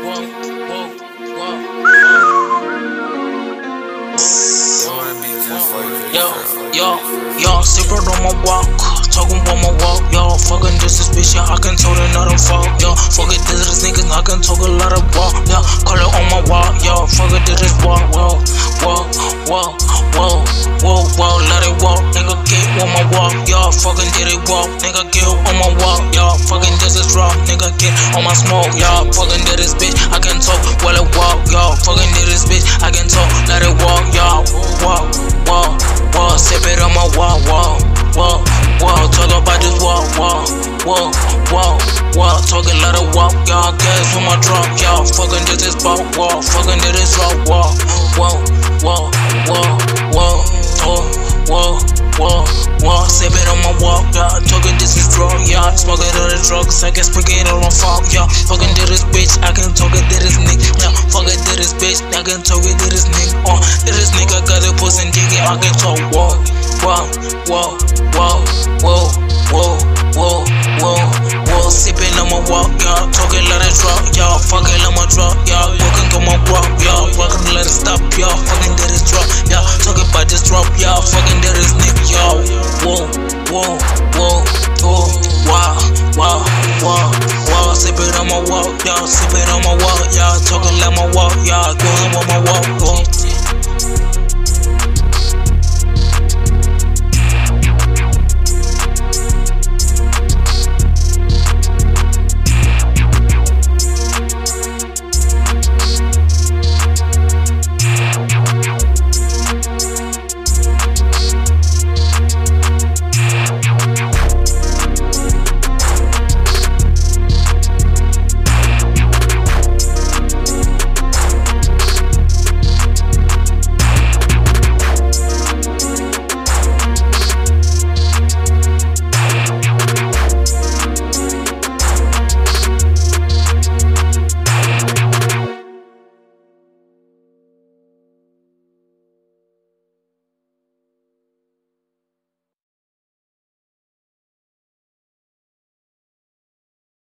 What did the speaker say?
Yo, yo, yo, secret on my walk, talking about my walk, yo, fucking this is bitch, yeah, I can tell that not a fuck, yo, fuck it, this is niggas, I can talk a lot of walk, yo, call it on my walk, yo, fuck it, this is walk, whoa, whoa, whoa, whoa, whoa, whoa, let it walk, nigga, get on my walk, yo, fucking did it walk, nigga, get on fucking this is raw, nigga, get on my smoke, yo, fucking did this bitch, I can talk, while it walk, yo, fucking did this bitch, I can talk, let it walk, yo, walk, walk, walk, sip it on my wall, wall, wall, wall, talk about this wall, wall, wall, wall, wall, talking let it walk, y'all, gas with my drop, y'all, fucking did this ball, wall, fucking did this rock, wall, wall, my wall, y'all, talking this is drug, y'all, smoking on the drugs, I can speak it on fault, y'all, fucking did this bitch, I can talk it, to this nigga, yeah, fucking did this bitch, I can talk it, to this nigga, uh, did this nigga got it pussy it, I can talk, whoa, whoa, whoa, whoa, whoa, whoa, whoa, whoa, whoa, sipping on my walk, y'all, talking let it drop, y'all, fucking let my drop, y'all, walking on my walk, y'all, fucking let it stop, y'all, fucking did this drop, y'all, talking about this drop, y'all, fucking did this walk, y'all, sipping on my walk, y'all, talking let my walk,